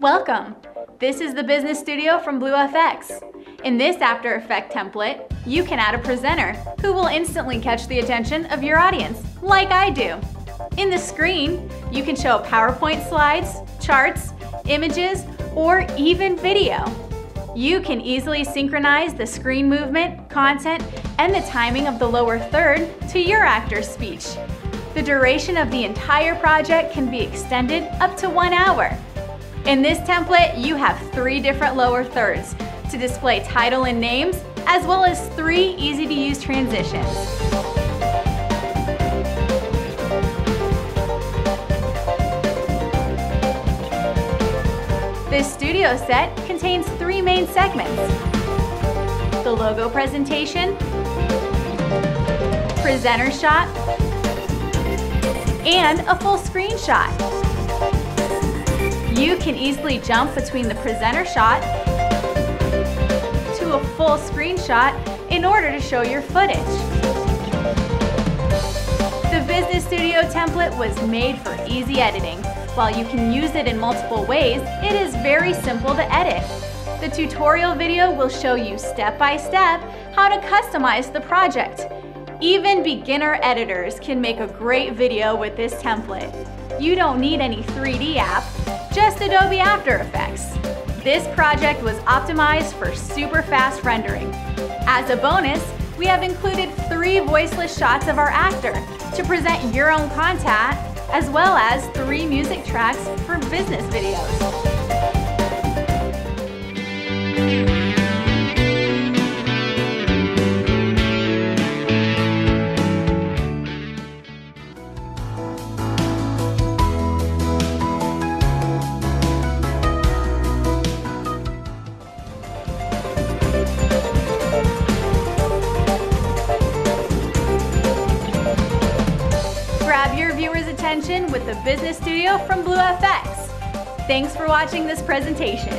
Welcome! This is the Business Studio from BlueFX. In this After Effect template, you can add a presenter who will instantly catch the attention of your audience, like I do. In the screen, you can show PowerPoint slides, charts, images, or even video. You can easily synchronize the screen movement, content, and the timing of the lower third to your actor's speech. The duration of the entire project can be extended up to one hour. In this template, you have three different lower thirds to display title and names, as well as three easy to use transitions. This studio set contains three main segments. The logo presentation, presenter shot, and a full screen shot. You can easily jump between the presenter shot a full screenshot in order to show your footage. The Business Studio template was made for easy editing. While you can use it in multiple ways, it is very simple to edit. The tutorial video will show you step by step how to customize the project. Even beginner editors can make a great video with this template. You don't need any 3D app, just Adobe After Effects. This project was optimized for super fast rendering. As a bonus, we have included three voiceless shots of our actor to present your own content, as well as three music tracks for business videos. Attention with the Business Studio from BlueFX. Thanks for watching this presentation.